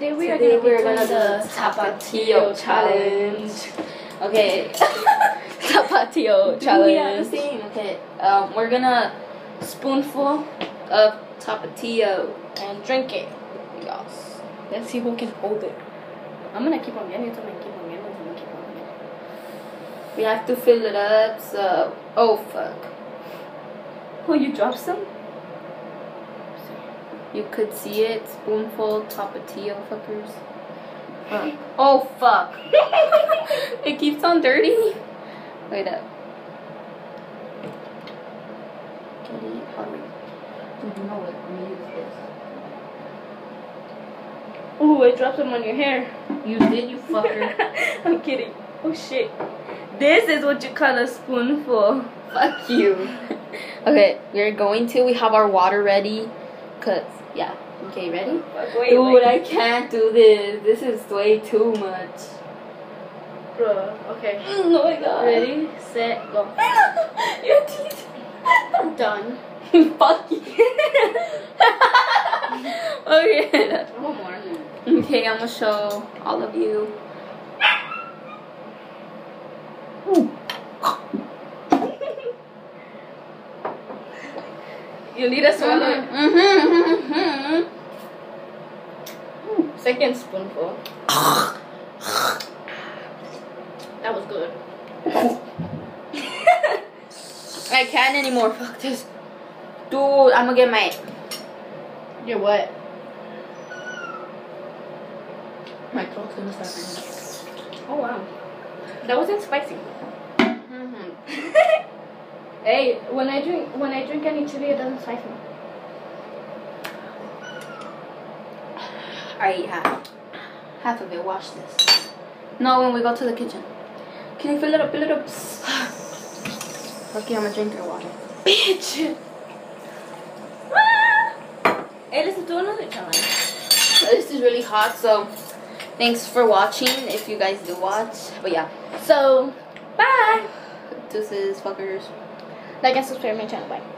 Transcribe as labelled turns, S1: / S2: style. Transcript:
S1: today we are
S2: Today
S1: be
S2: we're
S1: doing
S2: gonna do
S1: the
S2: Tapatio challenge. Okay. Tapatio
S1: Do we
S2: challenge.
S1: same?
S2: Okay. Um, we're gonna spoonful of Tapatio.
S1: and drink it. Yes. Let's see who can hold it. I'm gonna keep on getting it. I'm gonna keep on getting it. I'm gonna keep on getting it.
S2: We have to fill it up. So, oh fuck.
S1: Oh, you dropped some?
S2: You could see it. Spoonful Tapatio fuckers. Uh, oh fuck. it keeps on dirty. Wait up. Get it? How do we? You know what? I'm gonna use this.
S1: Ooh, I dropped some on your hair.
S2: You did, you fucker.
S1: I'm kidding. Oh shit. This is what you call a spoonful.
S2: Fuck you. okay, we're going to. We have our water ready. Cause yeah. Okay, ready?
S1: Wait,
S2: Dude,
S1: wait.
S2: I can't do this. This is way too much.
S1: Bro, Okay.
S2: Oh my god.
S1: Ready, set, go.
S2: Your teeth.
S1: Done.
S2: Fuck you. okay.
S1: One more.
S2: Okay, I'm gonna show all of you.
S1: You need a swallow.
S2: Mm-hmm, mm-hmm, mm-hmm, mm-hmm.
S1: Second spoonful. That was good.
S2: I can't anymore. Fuck this. Dude, I'm gonna get my
S1: You're what?
S2: my throat's gonna start.
S1: Oh wow. That wasn't spicy. Hey, when I drink when I drink any chili, it doesn't spice me.
S2: I eat half. Half of it. Watch this. No, when we go to the kitchen. Can you fill it up? Fill it up. Okay, I'm gonna drink your water.
S1: Bitch. Ah! hey, let's do another challenge.
S2: This is really hot, so thanks for watching. If you guys do watch, but yeah,
S1: So, bye.
S2: this is fuckers.
S1: Like and subscribe my channel. Bye.